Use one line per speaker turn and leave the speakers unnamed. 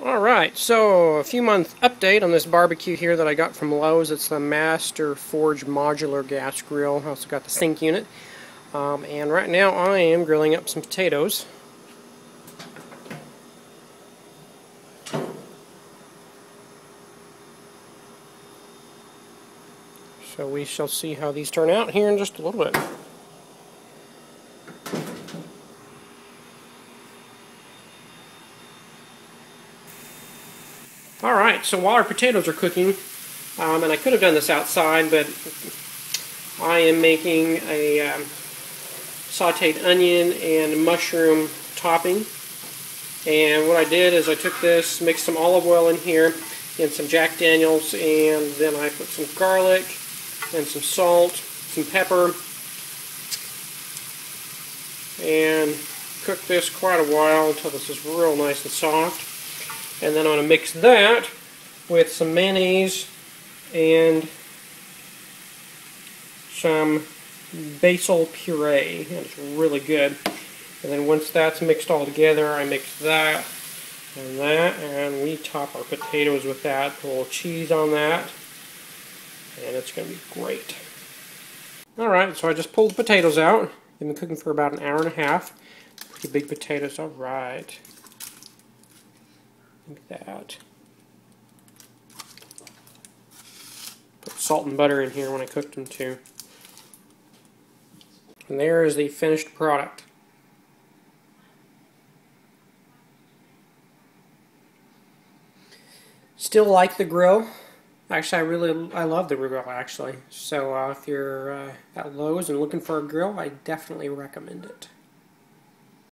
Alright, so a few month update on this barbecue here that I got from Lowe's. It's the Master Forge Modular Gas Grill. I Also got the sink unit. Um, and right now I am grilling up some potatoes. So we shall see how these turn out here in just a little bit. Alright, so while our potatoes are cooking, um, and I could have done this outside, but I am making a um, sauteed onion and mushroom topping. And what I did is I took this, mixed some olive oil in here, and some Jack Daniels, and then I put some garlic, and some salt, some pepper, and cook this quite a while until this is real nice and soft. And then I'm going to mix that with some mayonnaise and some basil puree. And it's really good. And then once that's mixed all together, I mix that and that, and we top our potatoes with that. Put a little cheese on that, and it's going to be great. Alright, so I just pulled the potatoes out. They've been cooking for about an hour and a half. Pretty big potatoes, alright. That. Put salt and butter in here when I cooked them too. And there is the finished product. Still like the grill. Actually, I really I love the grill actually. So uh, if you're uh, at Lowe's and looking for a grill, I definitely recommend it.